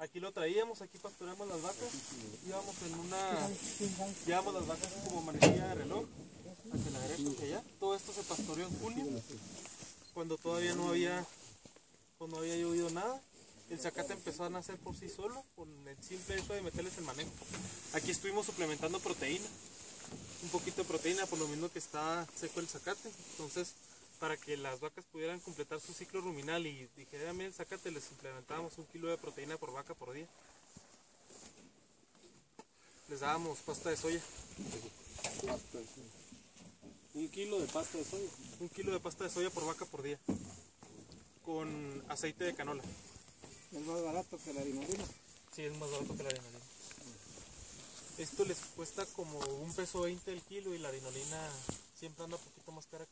Aquí lo traíamos, aquí pastoreamos las vacas. Íbamos en una. Llevamos las vacas como manecilla de reloj. Hacia la derecha, hacia allá. Todo esto se pastoreó en junio. Cuando todavía no había. Pues no había llovido nada. El zacate empezó a nacer por sí solo, con el simple hecho de meterles el manejo. Aquí estuvimos suplementando proteína. Un poquito de proteína, por lo mismo que está seco el zacate. Entonces, para que las vacas pudieran completar su ciclo ruminal y dijera, mira el zacate, les implementábamos un kilo de proteína por vaca por día. Les dábamos pasta de soya, Un kilo de pasta de soya. un kilo de pasta de soya por vaca por día, con aceite de canola. Es más barato que la harinolina. Sí, es más barato que la arenalina. Esto les cuesta como un peso 20 el kilo y la arenalina siempre anda un poquito más cara